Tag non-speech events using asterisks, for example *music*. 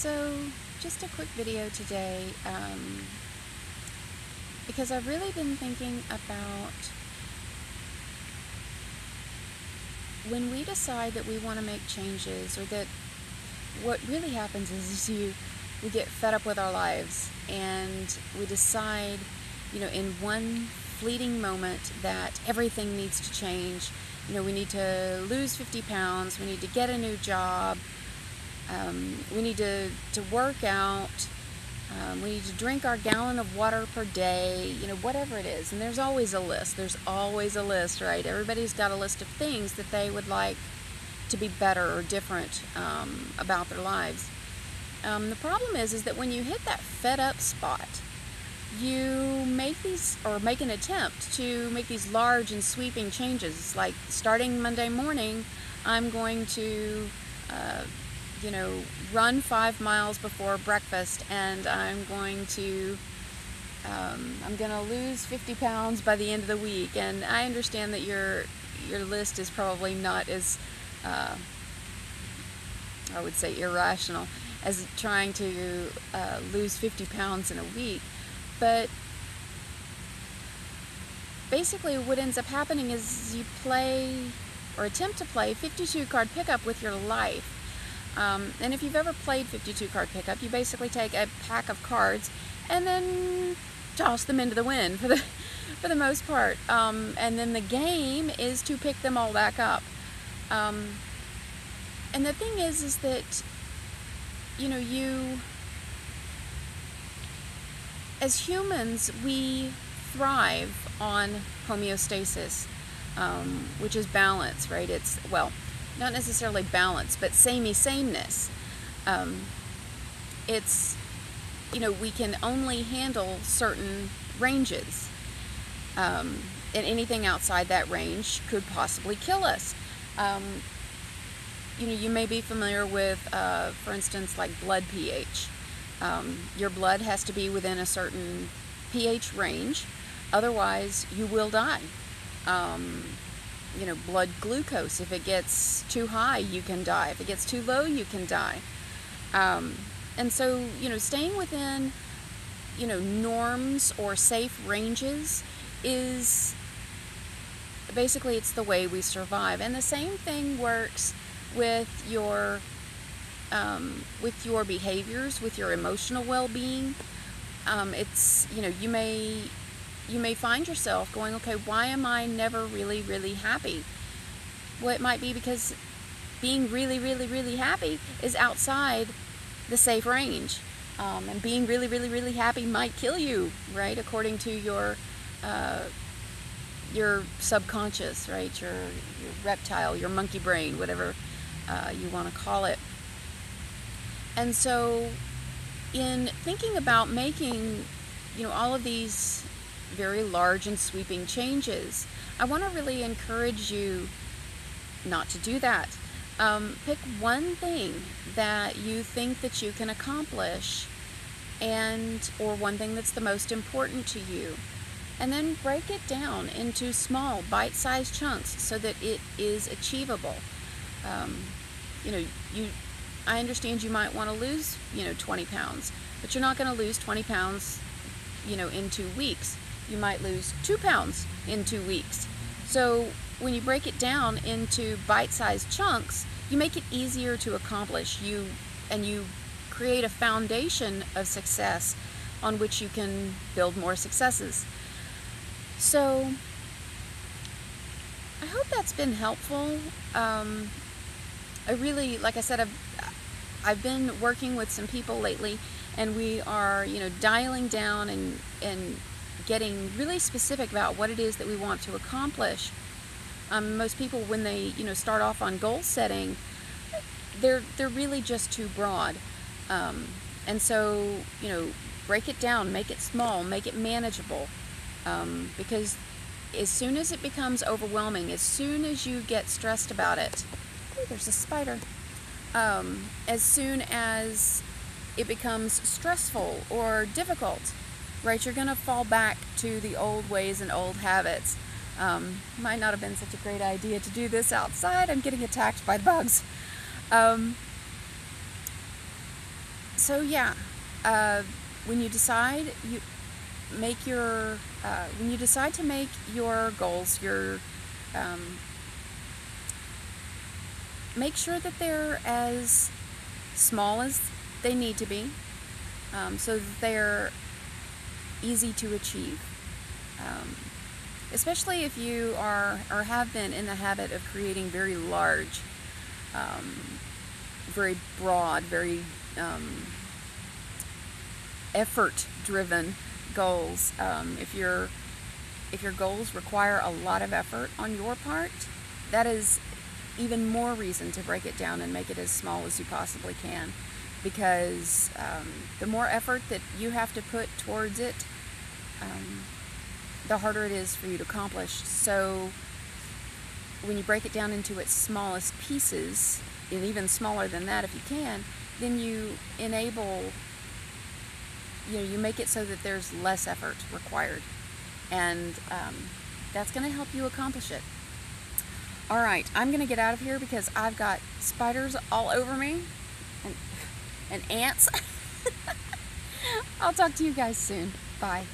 So, just a quick video today um, because I've really been thinking about when we decide that we want to make changes or that what really happens is, *laughs* is you we get fed up with our lives and we decide you know in one fleeting moment that everything needs to change. You know we need to lose 50 pounds we need to get a new job um, we need to, to work out um, we need to drink our gallon of water per day you know whatever it is. And there's always a list. There's always a list right? Everybody's got a list of things that they would like to be better or different um, about their lives. Um, the problem is is that when you hit that fed up spot you make these or make an attempt to make these large and sweeping changes. Like starting monday morning i'm going to uh, you know run five miles before breakfast and i'm going to um, i'm going to lose 50 pounds by the end of the week and i understand that your your list is probably not as uh, i would say irrational as trying to uh, lose 50 pounds in a week but basically, what ends up happening is you play or attempt to play 52 card pickup with your life. Um, and if you've ever played 52 card pickup, you basically take a pack of cards and then toss them into the wind for the *laughs* for the most part. Um, and then the game is to pick them all back up. Um, and the thing is, is that you know you as humans, we thrive on homeostasis, um, which is balance, right? It's, well, not necessarily balance, but samey sameness. Um, it's, you know, we can only handle certain ranges. Um, and anything outside that range could possibly kill us. Um, you know, you may be familiar with, uh, for instance, like blood pH. Um, your blood has to be within a certain pH range, otherwise you will die. You know, blood glucose, if it gets too high, you can die. If it gets too low, you can die. Um, and so, you know, staying within, you know, norms or safe ranges is basically it's the way we survive. And the same thing works with your um, with your behaviors, with your emotional well-being. Um, it's you know you may you may find yourself going, okay, why am I never really really happy? Well, it might be because being really really really happy is outside the safe range, um, and being really really really happy might kill you, right? According to your uh, your subconscious, right? Your your reptile, your monkey brain, whatever uh, you want to call it. And so, in thinking about making, you know, all of these very large and sweeping changes, I want to really encourage you not to do that. Um, pick one thing that you think that you can accomplish and or one thing that's the most important to you and then break it down into small bite-sized chunks so that it is achievable um, you know you I understand you might want to lose, you know, 20 pounds, but you're not going to lose 20 pounds, you know, in two weeks. You might lose two pounds in two weeks. So when you break it down into bite-sized chunks, you make it easier to accomplish. You and you create a foundation of success on which you can build more successes. So I hope that's been helpful. Um, I really, like I said, I've I've been working with some people lately and we are, you know, dialing down and, and getting really specific about what it is that we want to accomplish. Um, most people, when they, you know, start off on goal setting, they're, they're really just too broad. Um, and so, you know, break it down, make it small, make it manageable. Um, because as soon as it becomes overwhelming, as soon as you get stressed about it, oh, there's a spider um, as soon as it becomes stressful or difficult, right? You're going to fall back to the old ways and old habits. Um, might not have been such a great idea to do this outside. I'm getting attacked by the bugs. Um, so yeah, uh, when you decide you make your uh, when you decide to make your goals your um, make sure that they're as small as they need to be um, so that they're easy to achieve. Um, especially if you are or have been in the habit of creating very large um, very broad very um, effort driven goals. Um, if your if your goals require a lot of effort on your part that is even more reason to break it down and make it as small as you possibly can because um, the more effort that you have to put towards it um, the harder it is for you to accomplish. So when you break it down into its smallest pieces and even smaller than that if you can then you enable you know you make it so that there's less effort required. And um, that's going to help you accomplish it. All right i'm going to get out of here because i've got spiders all over me and ants. *laughs* I'll talk to you guys soon. Bye